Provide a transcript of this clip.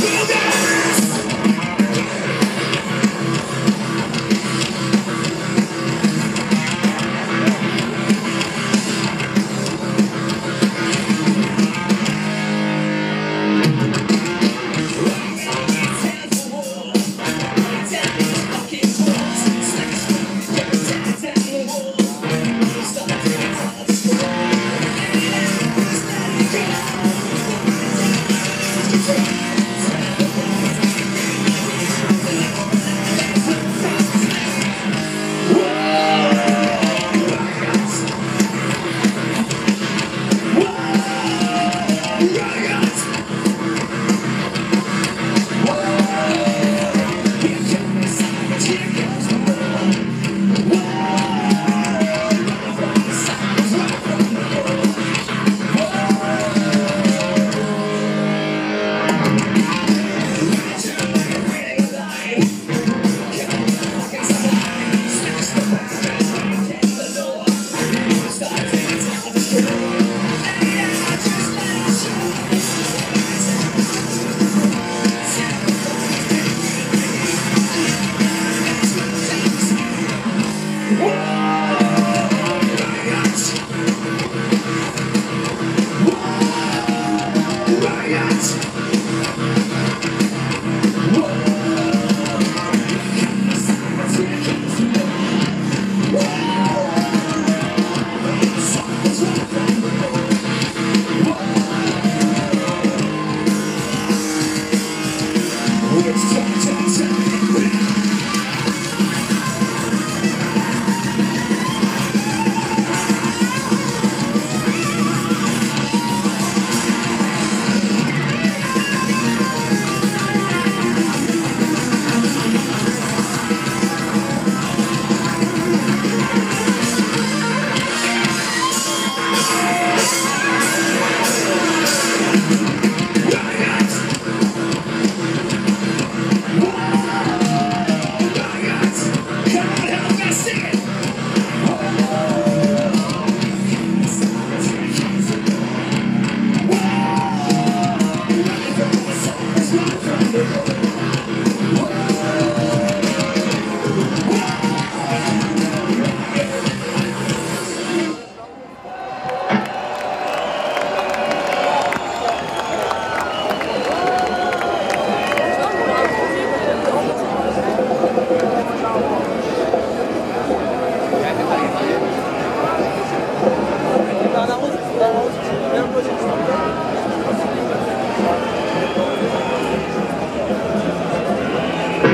till. giants.